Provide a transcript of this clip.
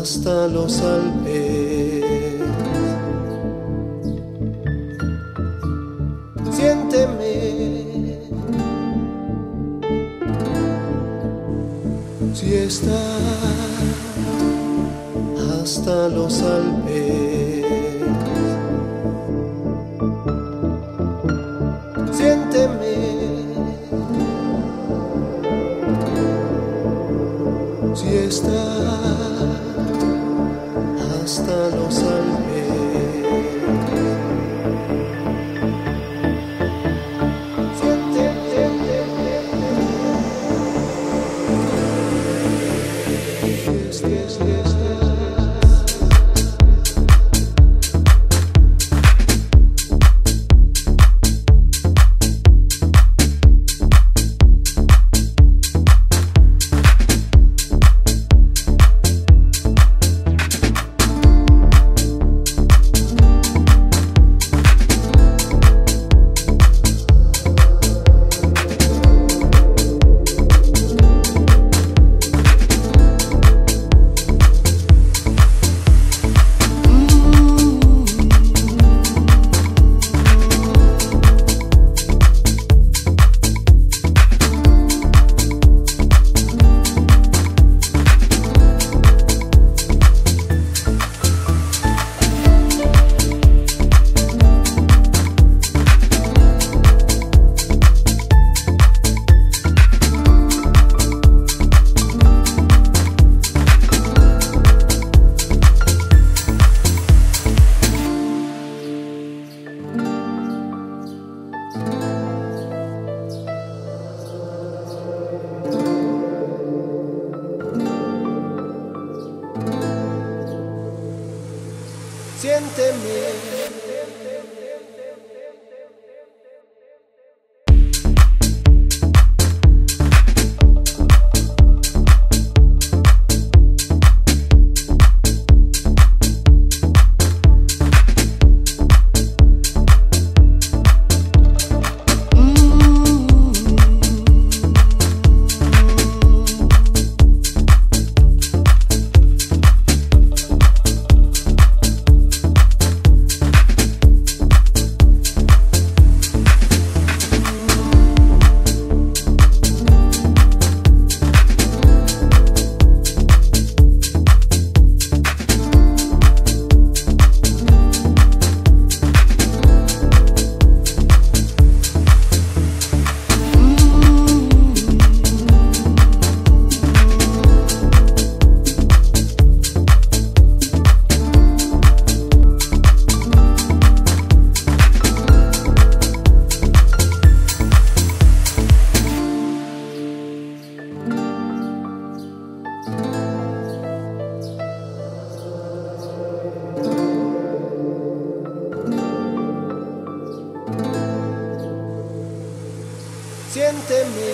hasta los Alpes. Siénteme. Si está hasta los Alpes. Siénteme. siénteme.